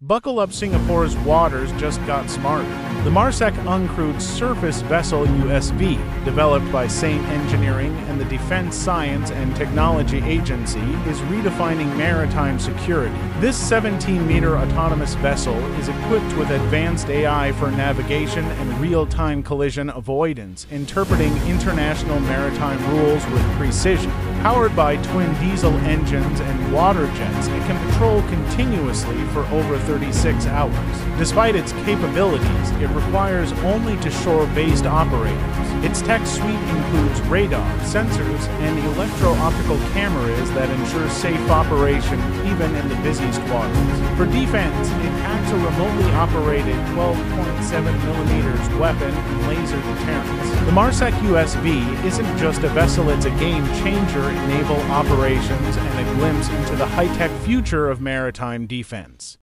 Buckle up, Singapore's waters just got smarter. The Marsec Uncrewed Surface Vessel USV, developed by ST Engineering and the Defense Science and Technology Agency, is redefining maritime security. This 17 meter autonomous vessel is equipped with advanced AI for navigation and real time collision avoidance, interpreting international maritime rules with precision. Powered by twin diesel engines and water jets, it can patrol continuously for over 36 hours. Despite its capabilities, it requires only two shore based operators. Its tech suite includes radar, sensors, and electro optical cameras that ensure safe operation even in the busiest waters. For defense, it packs a remotely operated 12.7 millimeters weapon and laser deterrence. The Marsec USV isn't just a vessel, it's a game changer in naval operations and a glimpse into the high tech future of maritime defense.